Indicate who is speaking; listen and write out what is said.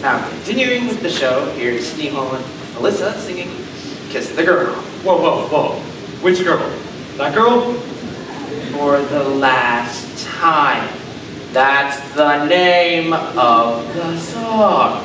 Speaker 1: Now, continuing with the show, here's Snehal and Alyssa singing Kiss the Girl.
Speaker 2: Whoa, whoa, whoa. Which girl? That girl?
Speaker 1: For the last time. That's the name of the song.